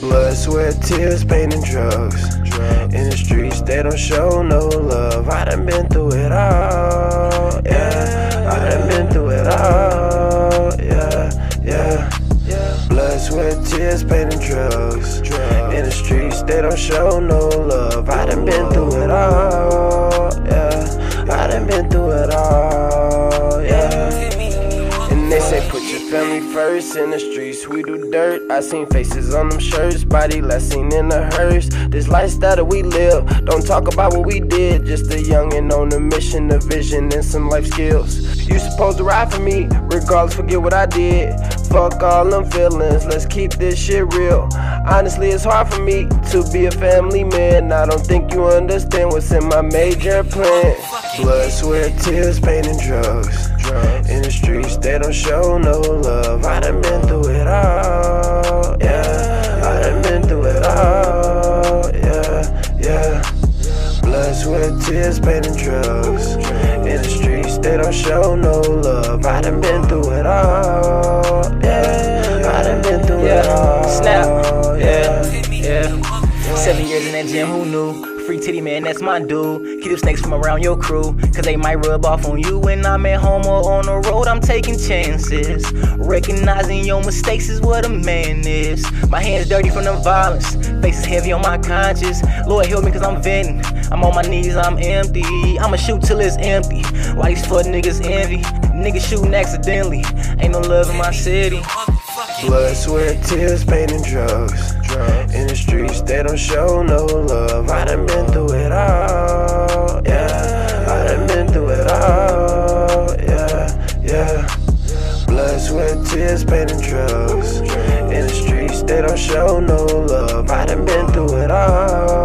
Blood, sweat, tears, pain, and drugs. In the streets, they don't show no love. I done been through it all. Yeah, I done been through it all. Yeah, yeah. Blood, sweat, tears, pain, and drugs. In the streets, they don't show no love. I done been through it all. Yeah, family first in the streets. We do dirt. I seen faces on them shirts, body last seen in the hearse. This lifestyle that we live. Don't talk about what we did. Just a youngin' on a mission, a vision, and some life skills. You supposed to ride for me, regardless. Forget what I did. Fuck all them feelings. Let's keep this shit real. Honestly, it's hard for me to be a family man. I don't think you understand what's in my major plan. Blood, sweat, tears, pain, and drugs. In the streets, they don't show no love. I done been through it all. Yeah, I done been through it all. Yeah, yeah. Blood, sweat, tears, pain, and drugs. In the streets, they don't show no love. I done been through it all. Yeah, I done been through it all. snap. Yeah, yeah. Seven years in that gym, who knew? Free titty man, that's my dude. Keep the snakes from around your crew, cause they might rub off on you when I'm at home or on the road. I'm taking chances. Recognizing your mistakes is what a man is. My hands dirty from the violence, face heavy on my conscience. Lord help me cause I'm venting. I'm on my knees, I'm empty. I'ma shoot till it's empty. Why these fuck niggas envy? Niggas shooting accidentally. Ain't no love in my city. Blood, sweat, tears, pain, and drugs. Streets, they don't show no love. I done been through it all. Yeah, I done been through it all. Yeah, yeah. Blood, sweat, tears, pain, and drugs. In the streets, they don't show no love. I done been through it all.